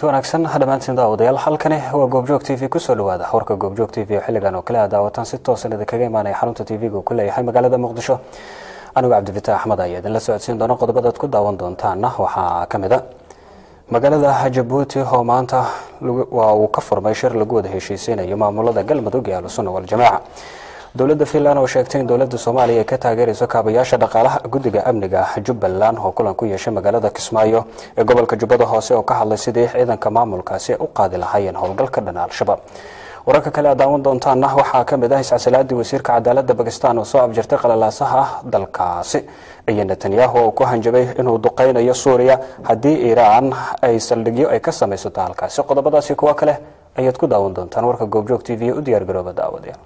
kulanti wanaagsan. Dhammaantiin daawadayaal halkani waa goobjoog t v ku soo dhawaada warka goobjoog t v oo xilligan oo kale a daawataan si toosan idinkaga imaanaya xarunta t v-ga uu ku leeyahay magaalada muqdisho. Anigoo cabdifitaax axmed ayaa idinla socodsiin doona qodobadaad ku daawan doontaana waxaa ka mid a magaalada jabuuti oo maanta waa uu ka furmay shir lagu wada heshiiseynayo maamulada galmudug iyo ahlusunna waljamaaca dowladda finland oo sheegtay in dowladda soomaaliya ay ka taageerayso kaabayaasha dhaqaalaha guddiga amniga jubbaland oo kulan ku yeeshay magaalada kismaayo ee gobolka jubbada hoose oo ka hadlay sidii ciidanka maamulkaasi ay u qaadi lahaayeen howlgalka dhana al-shabaab wararka kale aad daawan doontaana waxaa ka mid ah iscasilaadii wasiirka cadaaladda bakistan oo soo abjirtay qalalaasaha dalkaasi iyo netanyahu oo ku hanjabay inuu duqeynayo suuriya haddii iiraan ay saldhigyo ay ka samaysato halkaasi. Qodobadaasi kuwa kale ayaad ku daawan doontaan. Warka goobjoog t v u diyaar garooba daawadayaal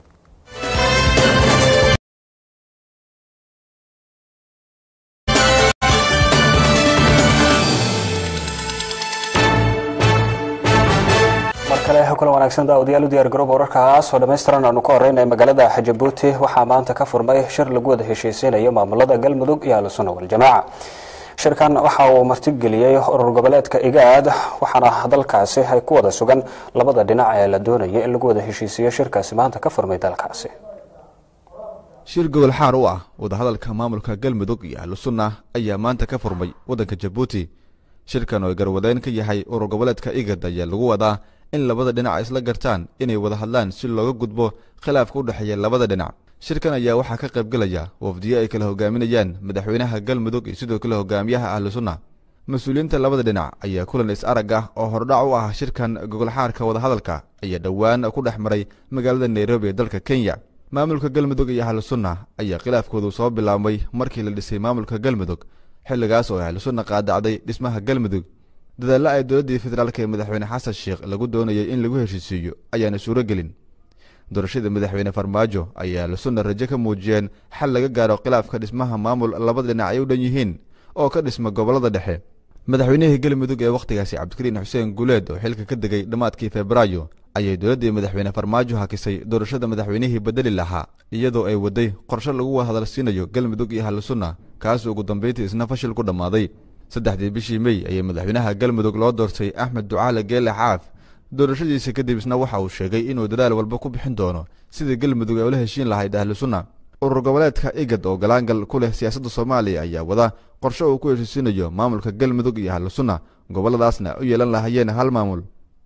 kulan wanaagsan daawadayaal u diyaar garooba wararkaas oo dhammaystiran aanu ka horeynaya magaalada jabuuti waxaa maanta ka furmay shir lagu wada heshiiseynayo maamulada galmudug iyo ahlusunna waljamaaca shirkan waxa uu martigeliyey urur goboleedka igaad waxaana dalkaasi ay ku wada sugan labada dhinac ee la doonaya in lagu wada heshiisiyo shirkaasi. Maanta ka furmay dalkaasi. Shir gobol xaar u ah wadahadalka maamulka galmudug iyo ahlusunna ayaa maanta ka furmay waddanka jabuuti shirkan oo garwadeen ka yahay urur goboleedka igad ayaa lagu wadaa in labada dhinac ay isla gartaan inay wada hadlaan si looga gudbo khilaafka u dhexeeya labada dhinac. Shirkan ayaa waxaa ka qaybgelaya wafdiyo ay kala hogaaminayaan madaxweynaha galmudug iyo sidoo kale hogaamiyaha ahlusunna mas'uuliyiinta labada dhinac ayaa kulan is arag ah oo hordhac u ah shirkan gogolxaarka wadahadalka ayaa dhowaan ku dhex maray magaalada nairobi ee dalka kenya. Maamulka galmudug iyo ahlusunna ayaa khilaafkoodu soo bilaabmay markii la dhisay maamulka galmudug. Xilligaas oo ahlusunna qaadacday dhismaha galmudug dadaalla ay dowladdii federaalk ee madaxweyne xasan sheekh lagu doonayay in lagu heshiisiiyo ayaana suuro gelin doorashada madaxweyne farmaajo ayaa ahlusunna rajo ka muujiyeen xal laga gaaro khilaafka dhismaha maamul labada dhinac ay u dhan yihiin oo ka dhisma gobollada dhexe. Madaxweynihii galmudug ee wakhtigaasi cabdikariin xuseen guuleed oo xilka ka degay dhammaadkii febraayo ayay dowladdii madaxweyne farmaajo hakisay doorashada madaxweynihii bedeli lahaa iyadoo ay waday qorshe lagu hadalsiinayo galmudug iyo ahlusunna kaas ugu dambayntii isna fashil ku dhammaaday saddexdii bishii mey ayay madaxweynaha galmudug loo doortay axmed ducaale geele xaaf doorashadiisa kadib isna waxa uu sheegay inuu dadaal walba ku bixin doono sidii galmudug ay ula heshiin lahayd ahlusunna urur goboleedka igad oo galaangal ku leh siyaasadda soomaaliya ayaa wada qorshe uu ku heshiisiinayo maamulka galmudug iyo ahlusunna gobolladaasna u yeelan lahayeen hal maamul.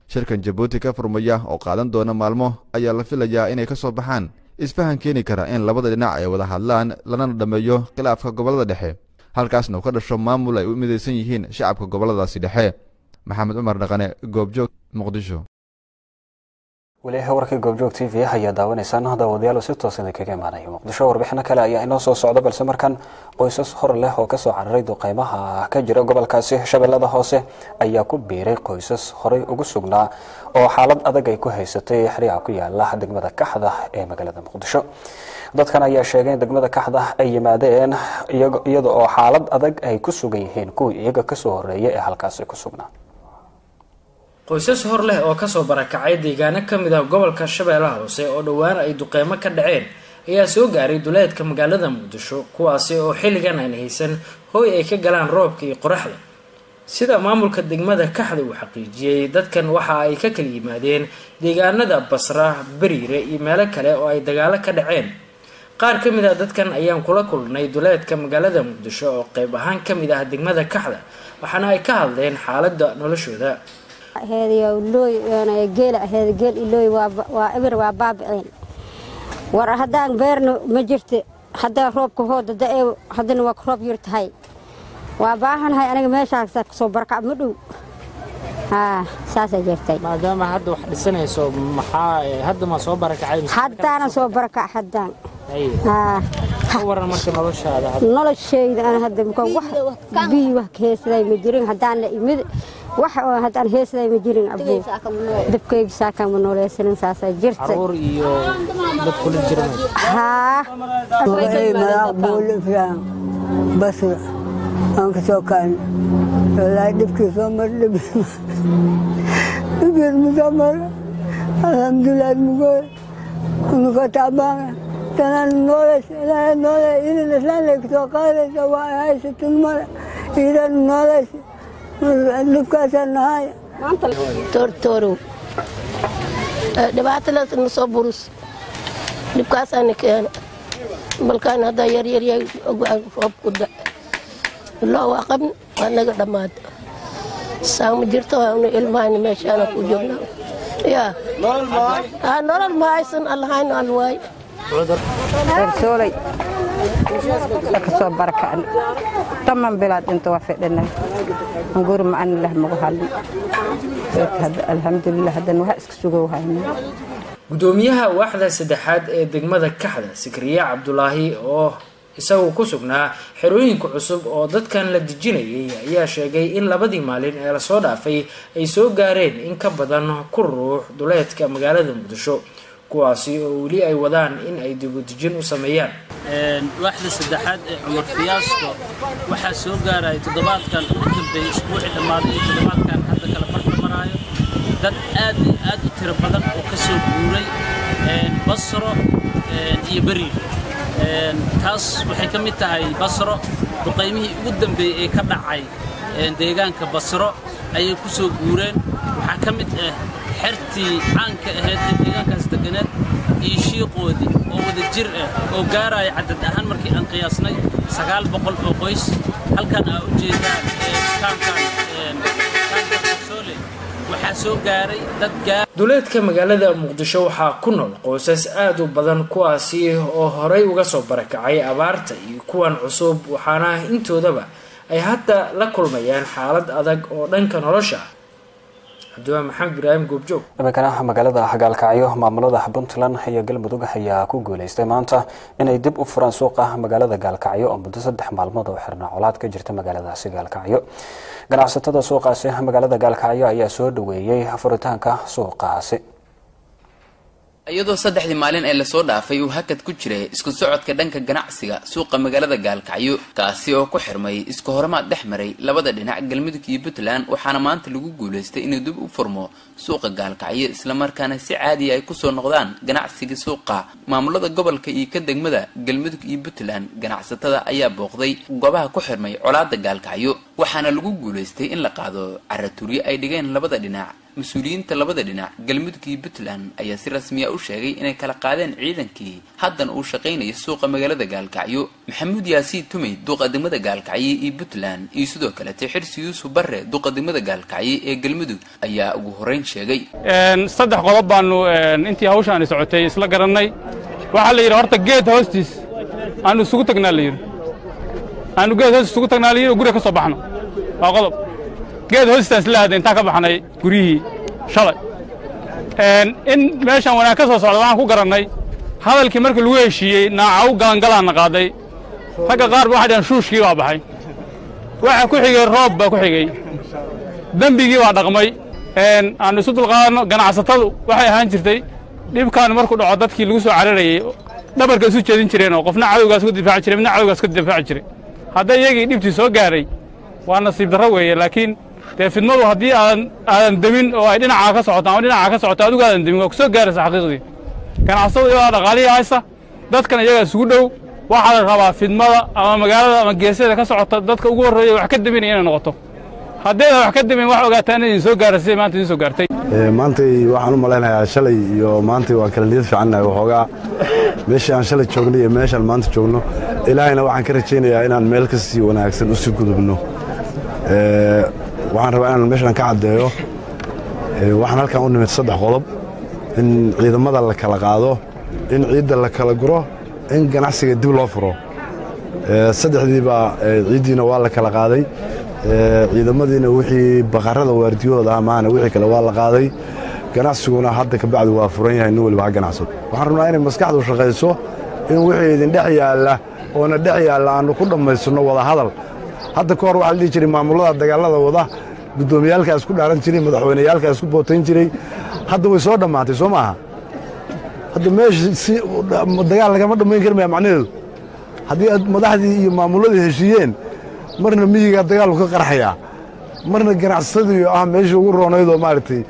Shirkan jabuuti ka furmaya oo qaadan doona maalmo ayaa la filayaa inay ka soo baxaan. Isfahan keeni kara in labada dhinac ay wada hadlaan lanana dhammeeyo khilaafka gobollada dhexe halkaasna uu ka dhasho maamul ay u midaysan yihiin shacabka gobolladaasi dhexe. Maxamed cumar dhaqane goobjoog muqdisho weli warkii goobjoog t v ayaa daawanaysaan daawadayaal si toos idinkaga imaanaya muqdisho warbixino kale ayaa inoo soo socda balse markan qoysas hor leh oo ka soo cararay duqeymaha ka jira gobolkaasi shabeellada hoose ayaa ku biiray qoysas horey ugu sugnaa oo xaalad adag ay ku haysatay xeryaha ku yaalla degmada kaxda ee magaalada muqdisho. Dadkan ayaa sheegay in degmada kaxda ay yimaadeen iyada oo xaalad adag ay ku sugan yihiin kuwii iyaga ka soo horeeyay ee halkaasi ku sugnaa qoysas hor leh oo ka soo barakacay deegaano ka mid ah gobolka shabeellaha hoose oo dhowaan ay duqeymo ka dhaceen ayaa soo gaaray duleedka magaalada muqdisho kuwaasi oo xilligan aan haysan hooy ay ka galaan roobka iyo qoraxda. Sida maamulka degmada kaxda uu xaqiijiyey dadkan waxa ay ka kala yimaadeen deegaanada basra beriire iyo meelo kale oo ay dagaalo ka dhaceen. Qaar ka mid ah dadkan ayaan kula kulnay duleedka magaalada muqdisho oo qeyb ahaan ka mid ah degmada kaxda waxaana ay ka hadleen xaaladda noloshooda waa baabiceen. War haddaan beerna ma jirta haddaa roobka hooda da'ee haddana waa roob yar tahay. Waa baahanahay aniga meeshaasa ka soo barakac ma dhow. Saasay jirtay. Maadaama hadda wax dhisanayso maxaa hadda ma soo barakacay haddaana soo barakac haddaan. Noloshayda aan hadda wax biyi wax ka heesaday ma jirin haddaan la imid wax oo haddaan heesaday ma jirin abuu dabkayga saakaan ma nooleysanin saasaa jirta basra aan ka soo kacin walaahi dhibkii soo mar dhibkii musoo mar. Alxamdulilah mugoy unuka tacbaana tanaan nooleys ilaahay noole idan islaanlay ka soo qaadaysa waa haysatin male idan nooleys dhibkaasaan nahay toortoorow dhibaatadaas na soo burus. Dhibkaasaana keena. Balkaan haddaa yaryarya roob ku da. Loo waa qabn waa naga dhammaada saama jirto nu ilmahayna meeshaana ku joognaa. Yaa. Nolol ma haysan allahayna alwaay ersoolay ka soo barakacni taman bilaad inta waa fidhinay anguri macani lah magu hadlin alxamdulilah haddana waxa iska sugow gudoomiyaha waaxda saddexaad ee degmada kaxda sikriye cabdulaahi oo isagu ku sugnaa xerooyinka cusub oo dadkan la dejinayay ayaa sheegay in labadii maalin ee la soo dhaafay ay soo gaareen in ka badan ku ruux duleedka magaalada muqdisho kuwaasi oo weli ay wadaan in ay dibudejin u sameeyaan. Waaxda saddexaad ee cumar fiyaasto waxaa soo gaaraya toddobaadkan ugu dambeeyey isbuucii dhammaaday iyo toddobaadkan hadda kala barka maraayo dad aad iyo aad u tiro badan oo ka soo guuray basro iyo beriir taas waxay ka mid tahay basro duqaymihii ugu dambeeyey ee ka dhacay deegaanka basro ayay ku soo guureen. Waxaa ka mid ah xertii caanka ahayd ee deegaankaas deganeed iyo shiiqoodii oo wada jir ah oo gaaraya cadad ahaan markii aan qiyaasnay sagaal boqol oo qoys. Halkan aa u jeedaan kaankan kaankasoole waxaa soo gaaray dad duleedka magaalada muqdisho waxaa ku nool qoysas aada u badan kuwaasi oo horey uga soo barakacay abaarta iyo kuwan cusub waxaana intoodaba ay hadda la kulmayaan xaalad adag oo dhanka nolosha cabdiwaan maxamed ibraahim goobjoog iminkana magaalada gaalkacyo maamulada puntland iyo galmudug ayaa ku guuleystay maanta inay dib u furaan suuqa magaalada gaalkacyo oo muddo saddex maalmood oo xirnaa colaad ka jirta magaaladaasi gaalkacyo ganacsatada suuqaasi magaalada gaalkacyo ayaa soo dhaweeyey furitaanka suuqaasi iyadoo saddexdii maalin ee la soo dhaafay uu hakad ku jiray isku socodka dhanka ganacsiga suuqa magaalada gaalkacyo kaasi oo ku xirmay isku hormaad dhex maray labada dhinac galmudug iyo puntland waxaana maanta lagu guulaystay inuu dib u furmo suuqa gaalkacyo islamarkaana si caadiya ay ku soo noqdaan ganacsiga suuqa. Maamulada gobolka iyo ka degmada galmudug iyo puntland ganacsatada ayaa booqday goobaha ku xirmay colaada gaalkacyo waxaana lagu guulaystay in la qaado caraturyo ay dhigeen labada dhinac mas'uuliyiinta labada dhinac galmudug iyo puntland ayaa si rasmiya u sheegay inay kala qaadeen ciidankii haddana uu shaqaynayo suuqa magaalada gaalkacyo. Maxamuud yaasiin tumey duuqa degmada gaalkacyo iyo puntland iyo sidoo kalete xirsi yuusuf barre duuqa degmada gaalkacyo ee galmudug ayaa ugu horreyn sheegay. Saddex qodob baanu intii hawshaani socotay isla garannay. Waxaa la yidhi horta geed hoostiis aanu isugu tagnaa la yidhi aanu geed hoostis isugu tagnaa la yidhi oo guriga ka soo baxno. Waa qodob geed hoostiisaan isla aaday intaan ka baxnay guryihii shalay. In meeshaan wanaag ka soo socda waxaan ku garannay. Hadalkii markii lagu heshiiyey naacaw galangalaanna qaaday. Ragga qaar ba waxay dhaheen shuushkii baa baxay. Waxa ku xigay roob baa ku xigay. Dembigii baa dhaqmay. Aanu isu dulqaadanno ganacsatadu waxay ahaan jirtay. Dhibkaan markuu dhaco dadkii lagu soo cararayey dhabarka isu jeedin jireenoo qofna cadowgaas ku difaaci jiray midna cadowgaas ka difaaci jiray. Hadday iyagii dhibtii soo gaaray waa nasiib darro weeye laakiin dee fidmadu haddii aadan demin oo ay dhinacaa ka socoto ama dhinacaa ka socoto adigu aadan demin waa ku soo gaaraysa xaqiiqdii. Ganacsatadu iyagaa dhaqaalihii haysa dadkan iyagaa isugu dhow waxaa la rabaa fidmada ama magaalada ama geesyada ka socota dadka ugu horreeya wax ka deminaya inay noqoto. Haddaydan wax ka demin wax ogaataan idin soo gaara maanta idin soo gaartay. Maantay waxaan u malaynayaa shalay iyo maantay waan kala niyad fiicannahay waxoogaa meeshii aan shalay joognay iyo meeshaan maanta joogno ilaahayna waxaan ka rajaynayaa inaan meel ka sii wanaagsan u gudubno waxaan rabaa inaan meeshaan ka caddeeyo waxaan halkan u nimid saddex qodob in ciidamada la kala qaado in ciidda la kala guro in ganacsiga dib loo furo. Saddexdiiba ciiddiina waa la kala qaaday. Ciidamadiina wixii baqarada waardiyahooda ah maana wixii kale waa la qaaday. Ganacsiguna hadda ka bacdi waa furan yahay nin waliba ha ganacsado waxaan rabnaa inay maskaxdu shaqayso in wixii idin dhex yaalla oona dhex yaalla aannu ku dhammaysanno wada hadal hadda ka hor waxaa la dhihi jiray maamulada dagaalada wada guddoomiyaalkaa isku dhaaran jiray madaxweyneyaalkaa isku bootayn jiray. Hadda way soo dhammaatay soo maaha? Hadda meesha si dagaal lagama dhammayn kari maya macnaheedu? Haddii aad madaxdii iyo maamulladii heshiiyeen marna miyigaa dagaalku ka qarxayaa marna ganacsatadii ah meeshii ugu roonaydoo maaragtay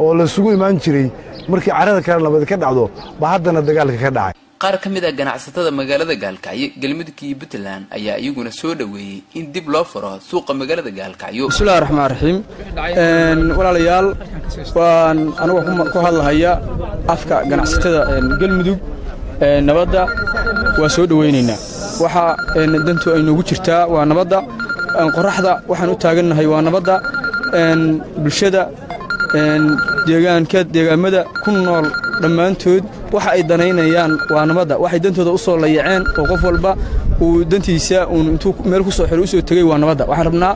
oo laysugu imaan jiray markii carada kale nabadi ka dhacdo ba haddana dagaalka ka dhacay qaar ka mid ah ganacsatada magaalada gaalkacyo galmudug puntland ayaa iyaguna soo dhoweeyey in dib loo furo suuqa magaalada gaalkacyo. Bismillahi raxmaan raxiim walaalayaal waan anigu ku hadlahaya afka ganacsatada galmudug nabadda. Waa soo dhowaynaynaa waxa dantu ay noogu jirtaa waa nabadda. Qoraxda waxaan u taagannahay waa nabadda. Bulshada deegaanka deegaamada ku nool dhammaantood waxa ay danaynayaan waa nabadda waxay dantooda u soo layaceen oo qof walba uu dantiisa uun intuu meel ku soo xiro u soo tegey waa nabadda waxaan rabnaa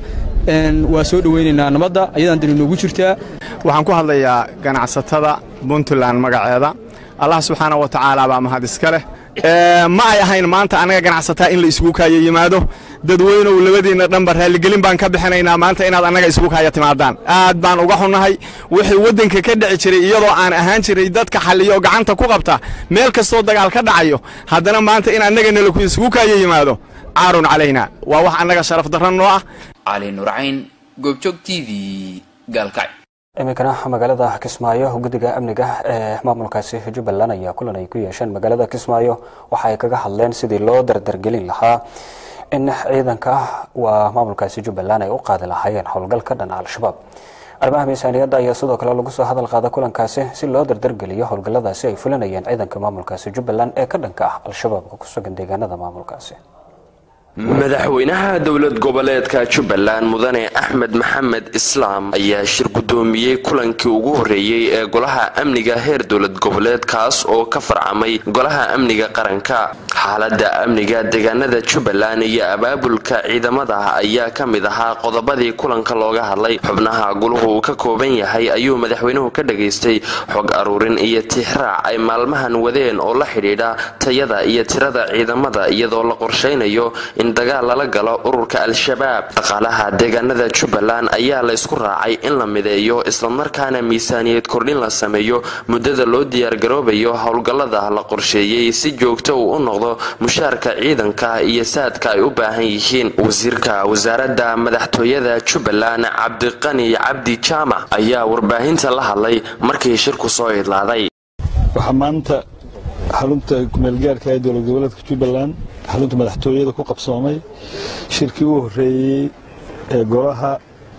waa soo dhowaynaynaa nabadda ayadaan dani noogu jirtaa. Waxaan ku hadlayaa ganacsatada puntland magaceeda. Allah subxaana wa tacaala baa mahad iska leh. Ma ay ahayn maanta annaga ganacsataa in la isugu kaaya yimaado dadweynow labadiinna dhanba raalligelin baan ka bixinaynaa. Maanta inaad annaga isugu kaaya timaadaan. Aad baan uga xunnahay. Wixii waddanka ka dhici jiray iyadoo aan ahaan jiray dadka xalliyo oo gacanta ku qabta meel kastoo dagaal ka dhacayo haddana maanta in annaga nalaku isugu kaaya yimaado caarun calayna. Waa wax annaga sharaf darran noo ah. Cali nurcayn goobjoog t v gaalkacyo iminkana magaalada kismaayo guddiga amniga ee maamulkaasi jubbaland ayaa kulan ay ku yeesheen magaalada kismaayo. Waxa ay kaga hadleen sidii loo dardargelin lahaa in ciidanka waa maamulkaasi jubbaland ay u qaadi lahaayeen howlgal ka dhan al-shabaab. Arrimaha miisaaniyadda ayaa sidoo kale lagu soo hadal qaada kulankaasi si loo dardargeliyo howlgalladaasi ay fulinayeen ciidanka maamulkaasi jubbaland ee ka dhanka ah al-shabaabka ku sugan deegaanada maamulkaasi madaxweynaha dowlad goboleedka jubbaland mudane axmed maxamed islaam ayaa shir guddoomiyey kulankii ugu horreeyey ee golaha amniga heer dowlad goboleed kaas oo ka farcamay golaha amniga qaranka. Xaaladda amniga deegaanada jubbaland iyo abaabulka ciidamada ayaa ka mid ahaa qodobadii kulanka looga hadlay. Xubnaha guluhu uu ka kooban yahay ayuu madaxweynuhu ka dhageystay xog aruurin iyo tixraac ay maalmahan wadeen oo la xidhiidha tayada iyo tirada ciidamada iyadoo la qorshaynayo in dagaal lala galo ururka al-shabaab. Dhaqaalaha deegaanada jubbaland ayaa la ysku raacay in la mideeyo islamarkaana miisaaniyad kordhin la sameeyo muddada loo diyaargaroobayo howlgallada la qorsheeyey si joogto uu u noqdo mushaarka ciidanka iyo saadka ay u baahan yihiin. Wasiirka wasaaradda madaxtooyada jubbaland cabdiqani cabdi jaamac ayaa warbaahinta la hadlay markii shirku soo idlaaday xarunta kumeelgaarka ee dowlad goboleedka jubbaland xarunta madaxtooyada ku qabsoomay shirkii u horreeyey ee golaha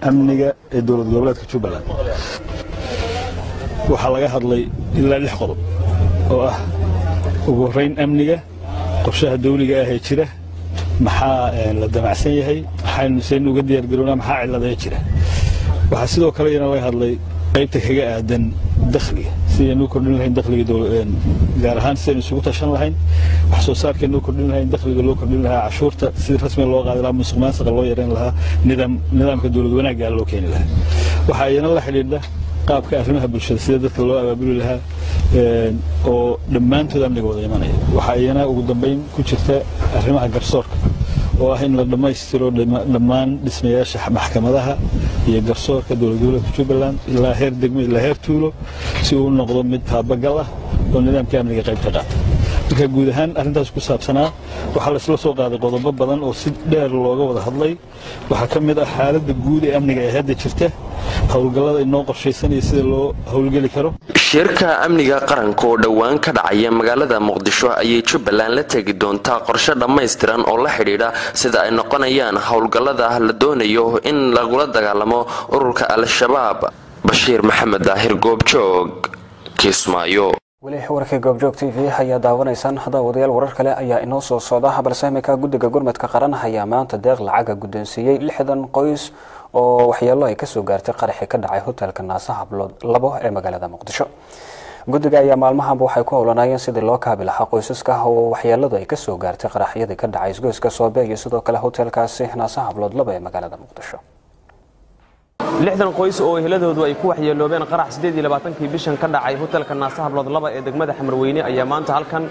amniga ee dowlad goboleedka jubbaland waxaa laga hadlay ilaa lix qodob oo ah ugu horrayn amniga qorshaha dawliga ah ee jira maxaa la damacsan yahay maxaynu saynu uga diyaargarownaa maxaa cilladee jira. Waxaa sidoo kale iyana laga hadlay qaybta kaga aadan dakhliga sidaynu kordhin lahayn dakhliga gaar ahaan sidaynu isugu tashan lahayn. Wax soo saarkeenu kordhin lahayn dakhliga loo kordhin lahaa cashuurta sidii rasmiga loo qaadi lahaa musuq maasuqa loo yareyn lahaa nidaam nidaamka dowlad wanaagga loo keeni lahaa. Waxaa iyana la xidhiidha qaabka arrimaha bulshada sida dadka loo abaabuli lahaa oo dhammaantood amniga wada imanaya. Waxaa iyana ugu dambayn ku jirta arrimaha garsoorka oo ah in la dhammaystiro dhammaan dhismayaasha maxkamadaha iyo garsoorka dowlad goboleedka jubbaland ilaa heer degmo ilaa heer tuulo si uu noqdo mid taabagal ah oo nidaamka amniga qayb ka qaata marka guud ahaan arrintaas ku saabsanaa waxaa laysla soo qaaday qodobo badan oo si dheer looga wada hadlay. Waxaa ka mid ah xaaladda guud ee amniga ee hadda jirta howlgallada inoo qorshaysan iyo sida loo howlgeli karo. Shirka amniga qaranka oo dhowaan ka dhacaya magaalada muqdisho ayay jubbaland la tegi doontaa qorshe dhammaystiran oo la xidhiidha sida ay noqonayaan howlgallada la doonayo in lagula dagaalamo ururka al-shabaab. Bashiir maxamed daahir goobjoog kismaayo weli warkii goobjoog t v ayaa daawanaysaan daawadayaal warar kale ayaa inoo soo socda. Balse iminka guddiga gurmadka qaran ayaa maanta deeq lacaga guddoonsiiyey lixdan qoys oo waxyeelo ay ka soo gaartay qaraxii ka dhacay hotelka naasa hablood labo ee magaalada muqdisho. Guddiga ayaa maalmahanba waxay ku howlanaayeen sidii loo kaabi lahaa qoysaska oo waxyeeladu ay ka soo gaartay qaraxyadii ka dhacay isgoyska soobe iyo sidoo kale hotelkaasi naasa hablood labo ee magaalada muqdisho lixdan qoys oo eheladoodu ay ku waxyeeloobeen qarax kii bishan ka dhacay hotelka naasa hablood laba ee degmada xamarweyne ayaa maanta halkan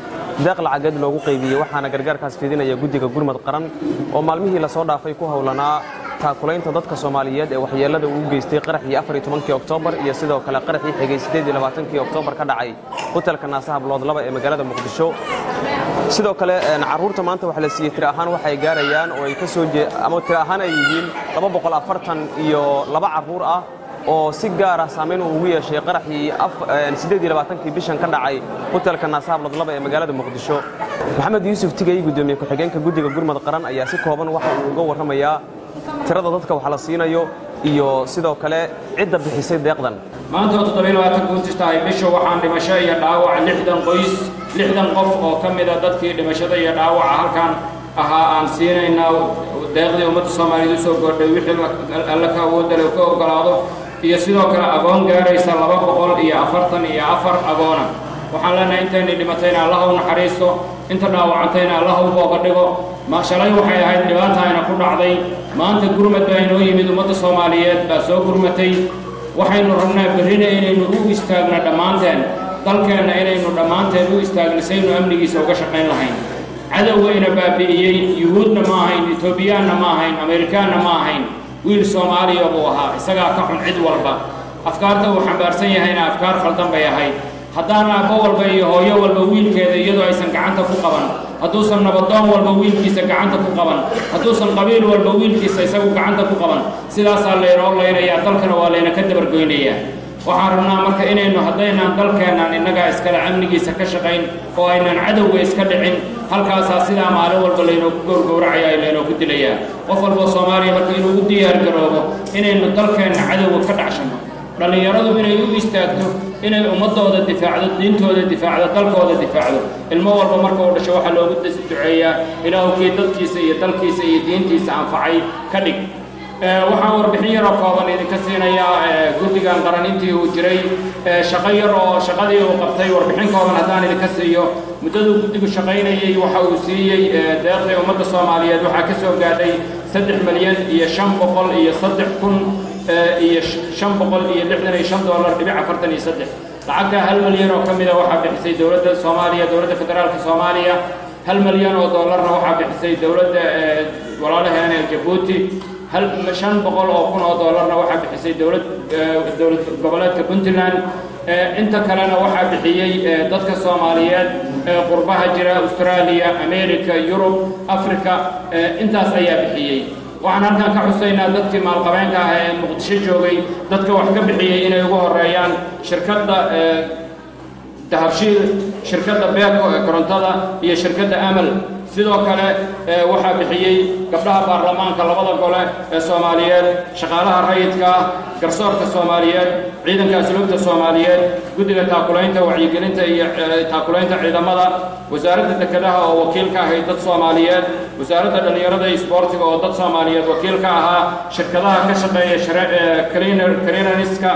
deeq lacageed loogu qaybiyey waxaana gargaarkaas fidinaya guddiga gurmad qaran oo maalmihii la soo dhaafay ku howlanaa taakulaynta dadka soomaaliyeed ee waxyeellada uu geystay qaraxii oktoobar iyo sidoo kale qaraxii xigay kii oktoobar ka dhacay hotelka naasa hablood laba ee magaalada muqdisho. Sidoo kale carruurta maanta waxa la siiyey tiri ahaan waxay gaarayaan oo ay ka soo ama tiri ahaan ay yihiin iyo laba carruur ah oo si gaar ah saamayn uu ugu yeeshay qaraxii labaatankii bishan ka dhacay hotelka naasahablood laba ee magaalada muqdisho. Maxamed yuusuf tigay guddoomiye ku-xigeenka guddiga gurmad qaran ayaa si kooban waxa uu uga warramayaa tirada dadka wax la siinayo iyo sidoo kale cidda bixisay deeqdan. Maanta gunti tahay bisha waxaan dhimasho iyo dhaawac qoys lixdan qof oo ka mida dadkii dhimashada iyo dhaawaca halkan ahaa aan siinaynaa deeqdii ummadda soomaaliyeed u soo goordhay wixii alla ka awoodale ka ogolaado iyo sidoo kale agoon gaaraysa laba boqol iyo afartan iyo afar agoona waxaan leenahay intaynay dhimatayna allaha u naxariisto inta dhaawacantayna allaha u booga dhigo. Shalay waxay ahayd dhibaataayna ku dhacday. Maanta gurmad baa inoo yimid ummadda soomaaliyeed baa soo gurmatay. Waxaynu rabnaa berrina inaynu u istaagno dhammaanteen. Dalkeenna inaynu dhammaanteen u istaagno saynu amnigiisa uga shaqayn lahayn cadowgayna baabi'iyey yuhuudna ma ahayn etoobiyaanna ma ahayn ameerikaanna ma ahayn wiil soomaaliya buu ahaa isagaa ka xun cid walba afkaarta uu xambaarsan yahayna afkaar khaldan bay ahayd haddaan aabbo walba iyo hooyo walba wiilkeeda iyadoo aysan gacanta ku qaban hadduusan nabadoon walba wiilkiisa gacanta ku qaban hadduusan qabiil walba wiilkiisa isagu gacanta ku qaban sidaasaa laynoo laynayaa dalkana waa layna ka dabargoynayaa waxaan rabnaa marka inaynu haddaynaan dalkeennan innagaa iskale amnigiisa ka shaqayn oo aynan cadowga iska dhicin halkaasaa sidaa maalin walba laynoogu gowrgowracaya ay laynoogu dilayaa. Qof walboo soomaaliya marka inuu u diyaar garoobo inaynu dalkeenna cadowga ka dhacshanno dhallinyaradu inay u istaagto inay ummaddooda difaacdo diintooda difaacdo dalkooda difaacdo ilmo walba marka uu dhasho waxaa loogu duceeyaa ilaahu kii dadkiisa iyo dalkiisa iyo diintiisa anfacay ka dhig waxaan warbixin yaroo kooban idinka siinayaa guddigan qaran intii uu jiray. Shaqo yar oo shaqadii uu qabtay warbixin kooban haddaan idinka siiyo. Muddaduu guddigu shaqaynayey waxa uu siiyey deeqdii ummadda soomaaliyeed waxaa ka soo gaadhay saddex milyan iyo shan boqol iyo saddex kun iyo shan boqol iyo lixdan iyo shan doolar dhibic afartan iyo saddex. Lacagta hal milyan oo ka mida waxaa bixisay dowladda soomaaliya dowladda federaalka soomaaliya. Hal milyan oo doolarna waxaa bixisay dowladda walaalaheena ee jabuuti shan boqol oo kun oo doolarna waxaa bixisay dowlad dowlad goboleedka puntland. Inta kalena waxaa bixiyey dadka soomaaliyeed ee qurbaha jira australia america yurub africa intaas ayaa bixiyey waxaan halkan ka xusaynaa dadkii maalqabeenka ah ee muqdisho joogay. Dadka wax ka bixiyey inay ugu horeeyaan shirkadda dahabshiil shirkadda beeko ee korontada iyo shirkadda amal sidoo kale waxaa bixiyey gabdhaha baarlamaanka labada gole ee soomaaliyeed shaqaalaha rayidka garsoorka soomaaliyeed ciidanka asluubta soomaaliyeed guddiga taakulaynta wacyigelinta iyo taakulaynta ciidamada wasaaradda dekedaha oo wakiil ka ahayd dad soomaaliyeed wasaaradda dhallinyarada iyo isboortiga oo dad soomaaliyeed wakiil ka ahaa shirkadaha ka shaqeeya cleananiska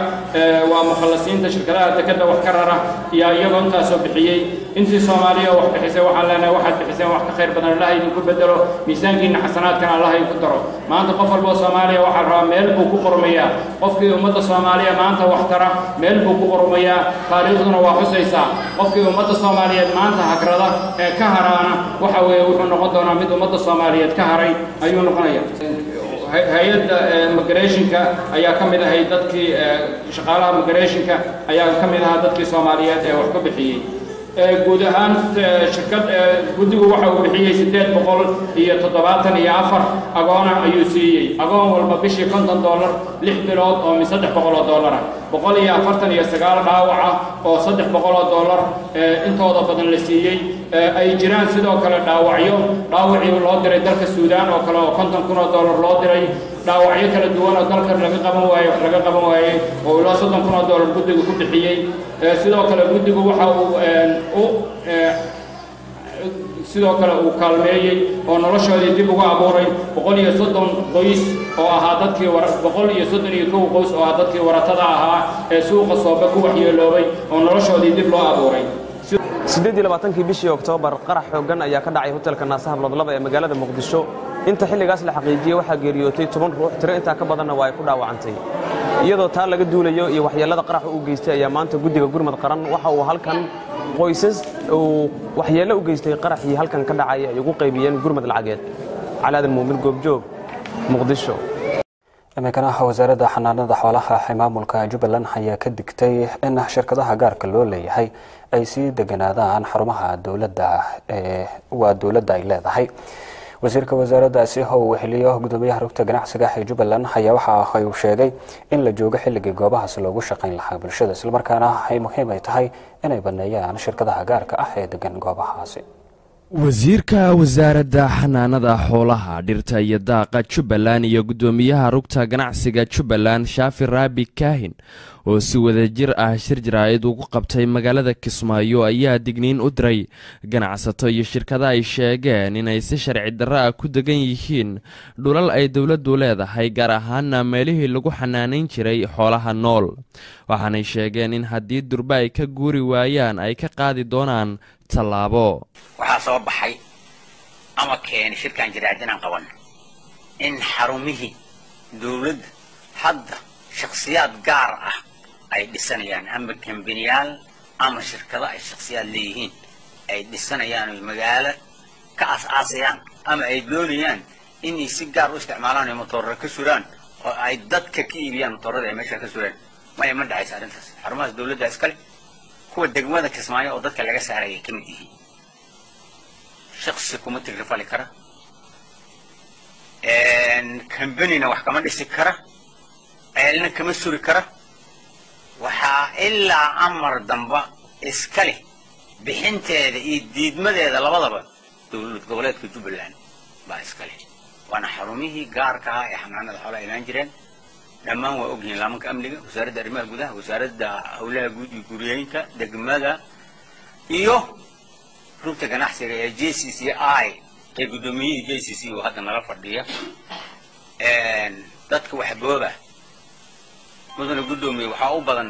waa mukhallasiinta shirkadaha dekeda wax ka rara iyo iyagoo intaasoo bixiyey. Intii soomaaliya wax bixisay waxaan leenahay waxaad bixiseen wax ka khayr badan allah idinku bedelo miisaankiina xasanaadkana allah idinku daro. Maanta qof walboo soomaaliya waxaa rabaa meel buu ku qormayaa qofkii ummadda soomaaliya maanta wax tara meel buu ku qormayaa taariikhduna waa xusaysaa qofkii ummadda soomaaliyeed maanta hagrada ee ka haraana waxa weeye wuxuu noqon doonaa mid ummadda soomaaliyeed ka haray ayuu noqonaya hay'adda migrationka ayaa ka mid ahay dadkii shaqaalaha migrationka ayaa ka mid ahaa dadkii soomaaliyeed ee wax ku bixiyey guud ahaan shirkad guddigu waxa uu bixiyey siddeed boqol iyo toddobaatan iyo afar agoona ayuu siiyey. Agoon walba bishii konton dollar lix bilood oo saddex boqol oo dollar ah. Boqol iyo afartan iyo sagaal dhaawac oo saddex boqol oo dollar intooda badan la siiyey. Ay jiraan sidoo kale dhaawacyo. Dhaawacii loo diray dalka suudaan oo kale oo konton kun oo dollar loo diray dhaawacyo kala duwan oo dalka laga qaban waaye wax laga qaban waayey oo ilaa soddon kun oo dollar guddigu ku bixiyey. Sidoo kale guddigu waxa uu u sidoo kale uu kaalmeeyey oo noloshoodii dib uga abuuray. Boqol iyo soddon qoys oo ahaa dadkii boqol iyo soddon iyo kow qoys oo ah dadkii waratada ahaa ee suuqa soobe ku waxyeeloobay oo noloshoodii dib loo abuuray. Siddeed iyo labaatankii bishii oktoobar qarax xooggan ayaa ka dhacay hotelka naasaha bloodlaba ee magaalada muqdisho inta xilligaas la xaqiijiyey waxaa geeriyootay toban ruux tiro. Intaa ka badanna waa ay ku dhaawacantay. Iyadoo taa laga duulayo iyo waxyeellada qaraxa u geystay ayaa maanta guddiga gurmad qaran. Waxa uu halkan qoysas uu waxyeello u geystay qaraxii halkan ka dhacay ay ugu qaybiyeen gurmad lacageed. Calaadan muumin goobjoog muqdisho. Iminkana wasaaradda xanaanada xoolaha ee maamulka jubbaland ayaa ka digtay in shirkadaha gaarka loo leeyahay ay sii deganaadaan xarumaha dowladda waa dowladda ay leedahay wasiirka wasaaraddaasi uu weheliyo gudoomiyaha rugta ganacsiga ee jubbaland ayaa waxa uu sheegay in la joogo xilligii goobahaas loogu shaqayn lahaa bulshada. Islamarkaana ay muhiim ay tahay inay baneeyaan shirkadaha gaarka ah ee degan goobahaasi wasiirka wasaaradda xanaanada xoolaha dhirta iyo daaqa jubbaland iyo guddoomiyaha rugta ganacsiga jubbaland shaafi raabi kaahin oo si wadajir ah shir jaraa'id ugu qabtay magaalada kismaayo ayaa digniin u diray ganacsato iyo shirkada ay sheegeen inay si sharci darro ah ku degan yihiin dhulal ay dowladdu leedahay gaar ahaana meelihii lagu xanaanayn jiray xoolaha nool. Waxaanay sheegeen in haddii durba ay ka guuri waayaan ay ka qaadi doonaan tallaabo. Waxaa soo baxay ama keenay shirkan jaraa'idinaan qaban. In xarumihii dowladda hadda shakhsiyaad gaar ah ay dhisanayaan ama kambaniyaal ama shirkado ay shakhsiyaad leeyihiin ay dhisanayaan oy magaalo ka as-aasayaan ama ay doonayaan inay si gaar u isticmaalaan oy matoorra ka suraan oo ay dadka ka iibiyaan matoorrada ay meesha ka suraan maya ma dhacaysa arrintaas. Xarumahaas dowladda iskale kuwa degmada kismaayo oo dadka laga saarayay ka mid yihiin. Shaksi kuma tigrifali kara. Kambanina wax kama dhisi kara. Ceelna kama suri kara. Waxaa ilaa amar damba iska leh bixinteeda iyo diidmadeeda labadaba dowlad goboleedka jubbaland baa iska leh. Waana xarumihii gaarka ah ee xanaanada xoolaha ilaan jireen dhammaan waa ogyihiin laamanka amniga wasaaradda arrimaha gudaha wasaaradda howlaha guud iyo guryeynka degmada iyo rugta ganacsiga ee j c c i ee guddoomiyihii j c c oo hadda nala fadhiya. Dadka wax booba mudana guddoomiye waxaa u badan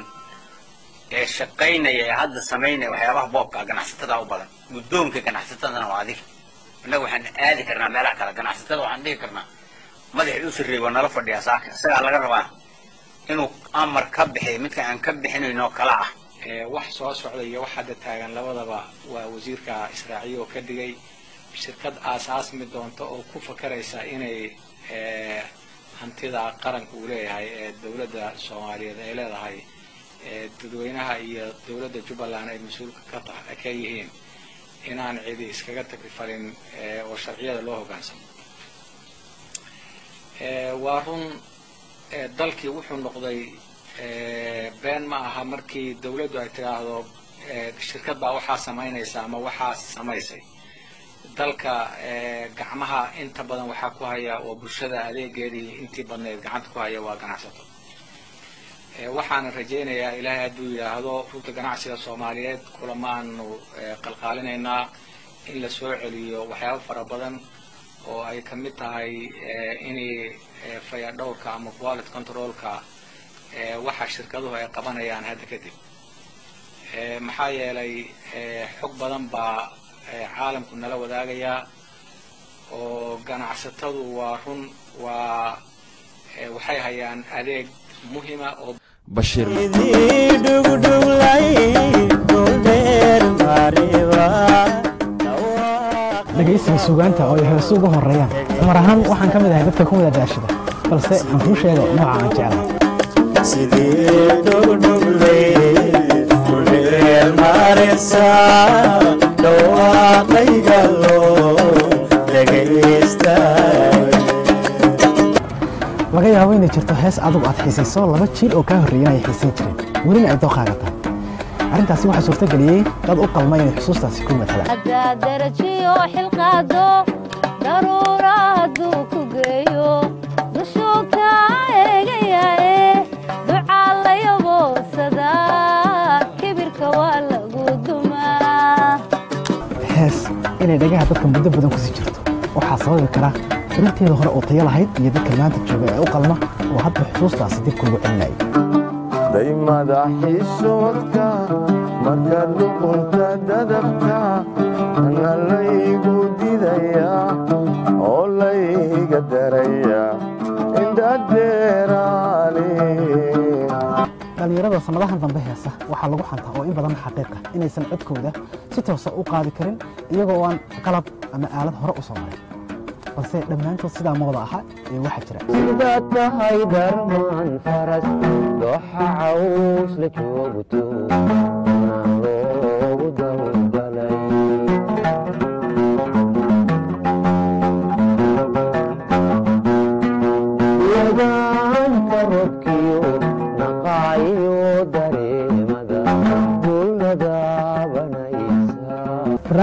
ee shaqaynaya ee hadda samaynaya waxyaabaha boobka ganacsatada u badan. Guddoonka ganacsatadana waa adiga. Innaga waxaan aadi karnaa meelaha kale ganacsatada waxaan dhihi karnaa madaxii u sarreeyey waa nala fadhiyaa saaka. Isagaa laga rabaa inuu amar ka bixiyo midka aan ka bixinayno kala ah. Wax soo socda iyo wax hadda taagan labadaba waa wasiirka israaciil oo ka dhigay shirkad aasaasmi doonta oo ku fakaraysa inay hantida qaranka uu leeyahay ee dowladda soomaaliyeed ay leedahay dadweynaha iyo dowladda jubbaland ay mas'uulka ka ta- ka yihiin inaan cidi iskaga tagrifalin oo sharciyada loo hoggaansamo waa run dalkii wuxuu noqday been ma aha markii dowladdu ay tidhaahdo shirkad baa waxaa samaynaysa ama waxaa samaysay. Dalka gacmaha inta badan waxaa ku haya oo bulshada adeegeedii intii badneed gacanta ku haya waa ganacsato. Waxaana rajaynayaa ilaahay hadduu yidhaahdo rugta ganacsiga soomaaliyeed kulamaanu qalqaalinaynaa in la soo celiyo waxyaabo fara badan oo ay ka mid tahay inay fayadhowrka ama quality controlka waxa shirkaduhu ay qabanayaan hadda kadib. Maxaa yeelay xog badan baa caalamku nala wadaagayaa oo ganacsatadu waa run waa waxay hayaan adeeg muhima oo bashiir dhegaysiga sugaanta oo ay heesu ugu horeeyaan cumar ahaan waxaan ka mid ahay dadka ku wada daashada balse aan kuu sheego nooca aan jeclahay. Laga yaabo inay jirto hees adugu aad xiisayso laba jiil oo kaa horreeyana ay xiisayn jireen. Welina ay tahay arrintaasi waxaa suurtageliyey dad u qalma inay xusuustaasi ku matalaan haddaa darajiyo xilqaado daruura hadduu ku geeyo. Dushuu kaa eegayae ducaa layaboosada kibirka waa lagu dumaa. Hees inay dhagaha dadka muddo badan ku sii jirto. Waxaa sababi kara xirinteeda hore oo tayo lahayd iyo dadka maanta jooga ee u qalma oo hadda xusuustaasi dib kuugu celinaya daymada xishoodka marka dhuqunta dadabta ana laygu didaya oo layga daraya indhadeeraale dhallinyarada sannadahan dambe heesa waxaa lagu xantaa oo in badan xaqiiqa inaysan codkooda si toosa u qaadi karin iyagoo aan qalab ama aalad hore u soo marin balse dhammaantood sidaa mooda aha ee waxaa jira sida tahay darmaan faras dooxa caws la joogto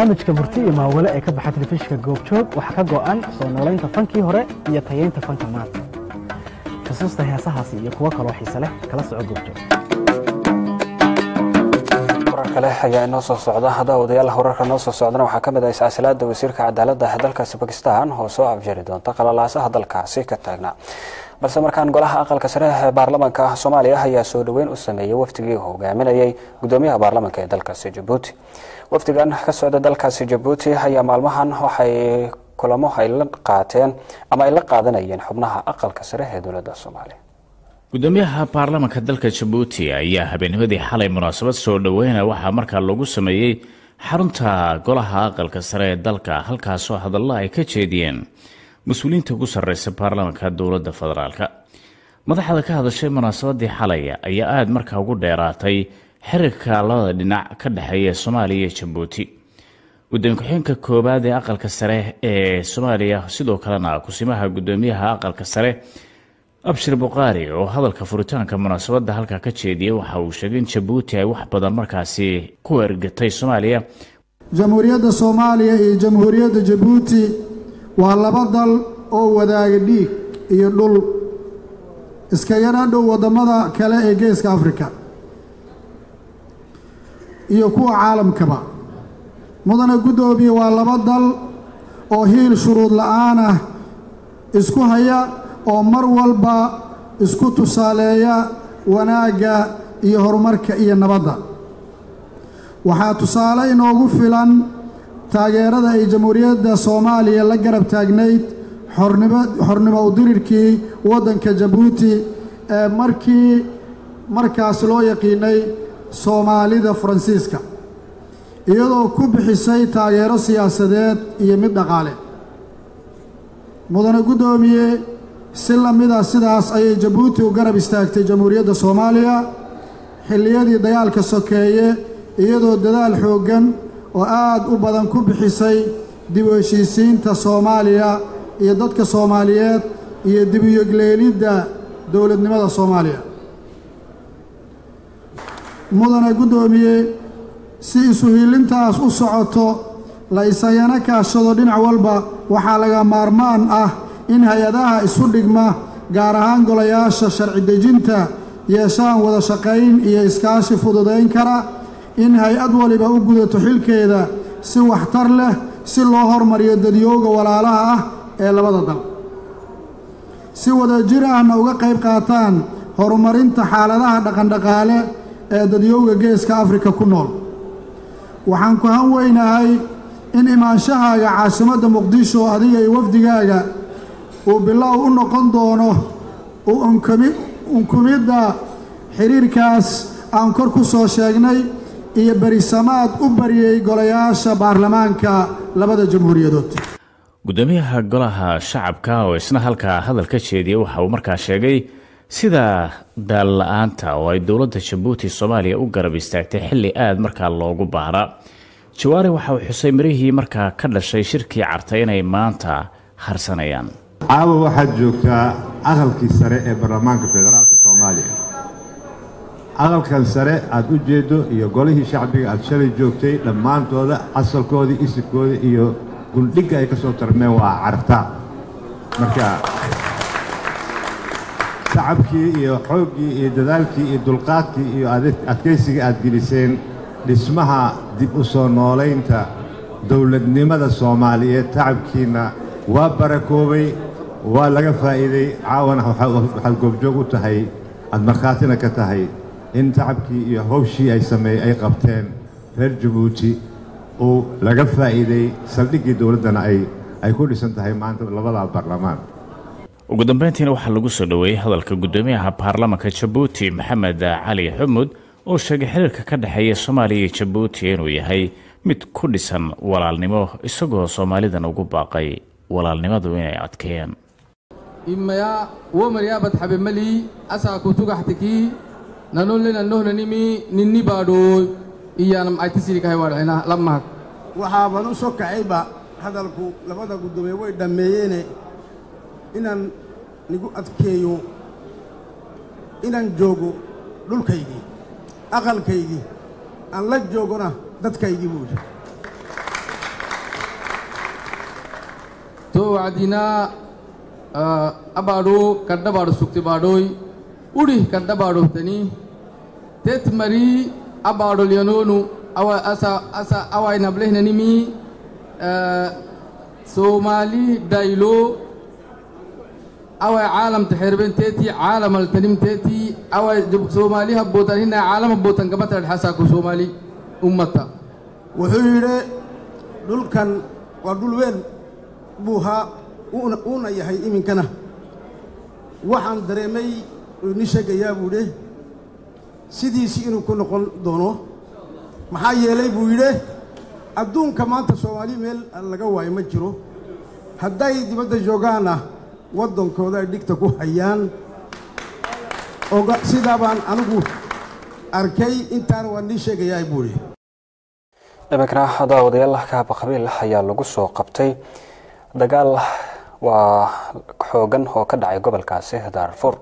barnaamijka murti iyo maawale ee ka baxa telefishinka goobjoog waxaa ka go'an soo noolaynta fankii hore iyo tayeynta fanka maanta. Xusuusta heesahaasi iyo kuwo kaloo xiise leh kala soco goobjoog. Warar kale ayaa inoo soo socda. Hadda odayaal wararka noo soo socdana waxaa ka mid ah is-caasilaada wasiirka cadaaladda dalkaasi bakistan oo soo afjari doonta qalalaasaha dalkaasi ka taagnaa balse markaan golaha aqalka sare ee baarlamaanka soomaaliya ayaa soo dhoweyn u sameeyey wafdigii hogaaminayay gudoomiyaha baarlamaanka ee dalkaasi jabuuti wafdigan ka socda dalkaasi jabuuti ayaa maalmahan waxay kulamo ay la qaateen ama ay la qaadanayeen xubnaha aqalka sare ee dowladda soomaaliya. Gudoomiyaha baarlamaanka dalka jabuuti ayaa habeennimadii xalay munaasabad soo dhoweyna waxaa markaa lagu sameeyey xarunta golaha aqalka sare ee dalka halkaasoo hadalla ay ka jeediyeen mas'uuliyiinta ugu sarreysa baarlamaanka dowladda federaalka. Madaxda ka hadashay munaasabadii xalay ayaa aada markaa ugu dheeraatay xiriirka labada dhinac ka dhexeeya soomaaliya iyo jabuuti gudoomiye ku-xigeenka koowaad ee aqalka sare ee soomaaliya sidoo kalena kusimaha gudoomiyaha aqalka sare abshir bukhaari oo hadalka furitaanka munaasabadda halkaa ka jeediyay waxa uu sheegay in jabuuti ay wax badan markaasi ku ergatay soomaaliya. Jamhuuriyadda soomaaliya iyo jamhuuriyadda jabuuti waa laba dal oo wadaaga dhiig iyo dhul iskagana dhow waddamada kale ee geeska afrika iyo kuwa caalamkaba. Mudane guddoomiye waa laba dal oo hiil shuruud la'aan ah isku haya oo mar walba isku tusaaleeya wanaagga iyo horumarka iyo nabadda. Waxaa tusaale inoogu filan taageerada ay jamhuuriyadda soomaaliya la garab taagnayd xornimo udirirkii waddanka jabuuti ee markii markaas loo yaqiinay soomaalida faransiiska iyadoo ku bixisay taageero siyaasadeed iyo mid dhaqaale. Mudane guddoomiye si la mida sidaas ayay jabuuti u garab istaagtay jamhuuriyadda soomaaliya xilliyadii dagaalka sokeeye iyadoo dadaal xooggan oo aad u badan ku bixisay dib u heshiisiinta soomaaliya iyo dadka soomaaliyeed iyo dib u yegleelidda dowladnimada soomaaliya mudane guddoomiye si isuhiilintaas u socoto la kaashado dhinac walba. Waxaa laga maarmaan ah in hay'adaha isu dhigma gaar ahaan golayaasha sharci dejinta yeeshaan wada shaqayn iyo iskaashi fududayn kara. In hay'ad waliba u gudato xilkeeda si waxtar leh si loo hormariyo dadyooga walaalaha ah ee labada dal. Si wadajir ahna uga qayb qaataan horumarinta xaaladaha dhaqandhaqaale ee dadyooga geeska afrika ku nool. Waxaan ku han weynahay in imaanshahaaga caasimadda muqdisho adiga iyo wafdigaaga uu bilow u noqon doono unkumidda xidhiirkaas aan kor ku soo sheegnay iyo berisamaad u bariyey golayaasha baarlamaanka labada jamhuuriyadood. Gudoomiyaha golaha shacabka oo isna halkaa hadal ka jeediyay waxa uu markaa sheegay sida daalla-aanta oo ay dowladda jabuuti soomaaliya u garab istaagtay xilli aada markaa loogu baahra jawaari waxa uu xusay marihii markaa ka dhashay shirkii cartay inay maanta harsanayaan. Caawa waxaad joogtaa aqalkii sare ee baarlamaanka federaalka soomaaliya. Aqalkan sare aad u jeeddo iyo golihii shacbiga aad shalay joogtay dhammaantooda asalkoodii isirkooda iyo guldhigga ay ka soo tarmeen waa carta. Marka tacabkii iyo xooggii iyo dadaalkii iyo dulqaadkii iyo adkaysigii aad geliseen dhismaha dib u soo noolaynta dowladnimada soomaaliyeed tacabkiinna waa barakoobay waa laga faa'iiday. Caawana waxaad goobjoog u tahay aad markhaatina ka tahay in tacabkii iyo hawshii ay sameey ay qabteen reer jabuuti uu laga faa'iiday saldhiggii dowladdana ay ku dhisan tahay maanta labada baarlamaan ugu dambeyntiina waxaa lagu soo dhoweeyey hadalka guddoomiyaha baarlamaanka jabuuti maxamed cali xumud oo sheegay xiriirka ka dhexeeya soomaaliya iyo jabuuti inuu yahay mid ku dhisan walaalnimo isagoo soomaalidan ugu baaqay walaalnimadu inay adkeeyaan. Imaya womaryaabad xabemali asaa kutugaxtikii nanolena nohnanimi ninni baadhooy iyaanam aytisirikahay waadhayna lamahag waxaaban u soo kacayba hadalku labada guddoomiye way dhammeeyeene inaan nigu adkeeyo inaan joogo dhulkaygii aqalkaygii aan la joogona dadkaygii buu yidhi. To wacdinaa abaadhuu kadhabaadhu sugtibaadhooy udhih kadhabaadhuhtanii tet marii abaadholyonoonu awainablehnanimii soomaali dhayloo teetii caalamal tanim teetii away soomaalii habbootan hinaa caalam habbootan gabatadh soomaali ummata wuxuu yidhi dhulkan waa dhul weyn buu haa uuna yahay iminkana waxaan dareemay ni sheegayaa buu yidhi sidiisii inuu ku noqon doono maxaa yeelay buu yidhi adduunka maanta soomaali meel laga waayo ma jiro hadday dibadda joogaanna waddankooda ay dhigta ku hayaan. Oga sidaa baan anigu arkay intaana waa nii sheegayaa buu yidhi. Iminkana daawadayaal kaaba qabiil ayaa lagu soo qabtay. Dagaal waa xoogan oo ka dhacay gobolkaasi daarfuur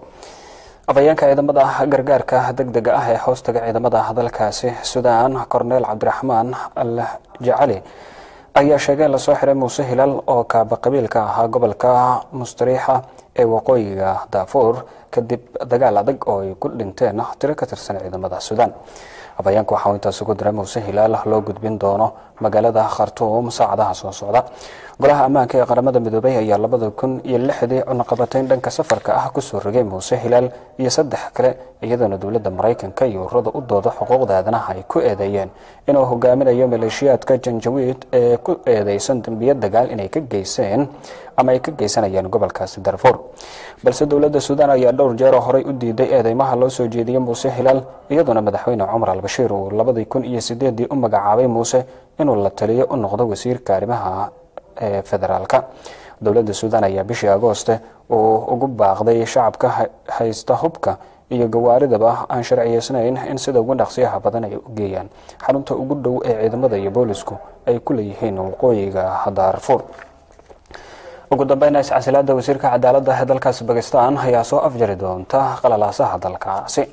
afhayeenka ciidamada gargaarka degdega ah ee hoostaga ciidamada dalkaasi suudaan korneel cabdiraxmaan al jacali ayaa sheegay in la soo xiray muuse hilaal oo kaaba qabiilka ahaa gobolka mustariixa ee waqooyiga daafuur kadib dagaal adag oo ay ku dhinteen tiro ka tirsan ciidamada suudaan afhayeenka waxaa intaas ugu diray muuse hilaal loo gudbin doono magaalada khartuum saacadaha soo socda. Golaha ammaanka ee qaramada midoobay ayaa labada kun iyo lixdii cunaqabatayn dhanka safarka ah ku soo rogay muuse hilaal iyo saddex kale iyadoona dowladda maraykanka iyo ururada u dooda xuquuqda aadanaha ay ku eedeeyeen. Inuu hogaaminayo maleeshiyaadka janjawiid ee ku eedeysan dembiya dagaal inay ka geyseen ama ay ka geysanayeen gobolkaasi darfuur balse dowladda suudaan ayaa dhowr jeeroo horey u diiday eedeymaha loo soo jeediyey muuse hilaal iyadoona madaxweyne cumar albashiir uu labadii kun iyo sideedii u magacaabay muuse inuu la taliyo u noqdo wasiirka arrimaha ee federaalka. Dowladda suudaan ayaa bishii agooste uu ugu baaqday shacabka haysta hubka iyo gawaaridaba aan sharciyeysnayn in sida ugu dhaqsiyaha badan ay u geeyaan. Xarunta ugu dhow ee ciidamada iyo boolisku ay ku leeyihiin waqooyiga daarfuur ugu dambeyna iscasilaada wasiirka cadaaladda ee dalkaasi bakistan ayaa soo afjari doonta qalalaasaha dalkaasi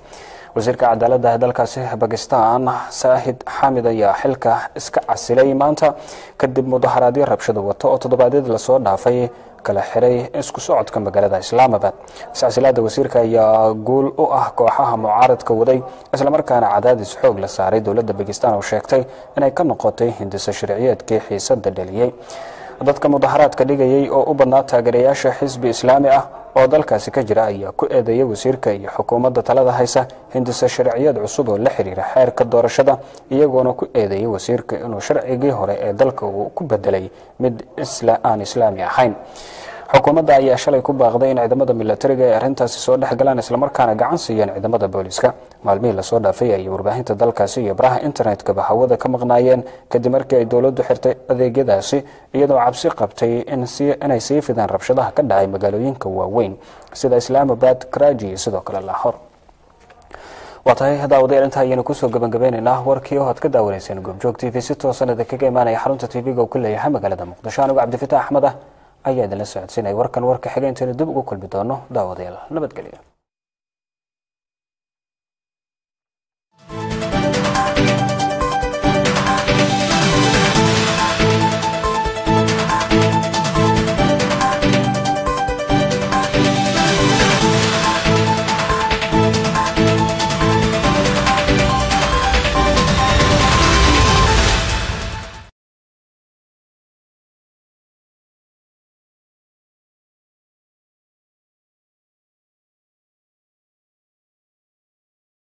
wasiirka cadaaladda ee dalkaasi bakistan saahid xamid ayaa xilka iska casilay. Maanta kadib mudaharaadyo rabshado wato oo toddobaadyadii la soo dhaafay kala xiray isku socodka magaalada islaamabad. Iscasilaada wasiirka ayaa guul u ah kooxaha mucaaradka waday islamarkaana cadaadis xoog la saaray dowladda bakistan oo sheegtay inay ka noqotay hindisa sharciyeedkii xiisada dhaliyey dadka mudaharaadka dhigayay oo u badnaa taageerayaasha xisbi islaami ah oo dalkaasi ka jira ayaa ku eedeeyay wasiirka iyo xukuumadda talada haysa hindisa sharciyeed cusub oo la xiriira xeerka doorashada iyagoona ku eedeeyay wasiirka inuu sharcigii hore ee dalka uu ku bedelay mid aan islaami ahayn xukuumadda ayaa shalay ku baaqday in ciidamada milatariga ay arrintaasi soo dhex galaan islamarkaana gacan siiyeen ciidamada booliska maalmihii la soo dhaafay ayay warbaahinta dalkaasi iyo baraha internetkaba hawada ka maqnaayeen. Kadib markii ay dowladdu xirtay adeegyadaasi iyadoo cabsi qabtay inay sii fidaan rabshadaha ka dhacay magaalooyinka waaweyn sida islaamabad karaji iyo sidoo kale lahor waa tahay daawadayaal intaa ayaynu ku soo gabangabeynaynaa warkii oo aad ka daawanayseen goobjoog t v si toosan idinkaga imaanaya xarunta tv-ga uu ku leeyahay magaalada muqdisho. Anigu cabdifitaax axmed ah ayaa idinla socodsiinaya warkan warka xiga intaynu dib ugu kulmi doono daawadayaal nabadgelyo